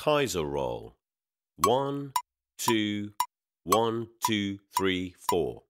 Kaiser roll. One, two, one, two, three, four.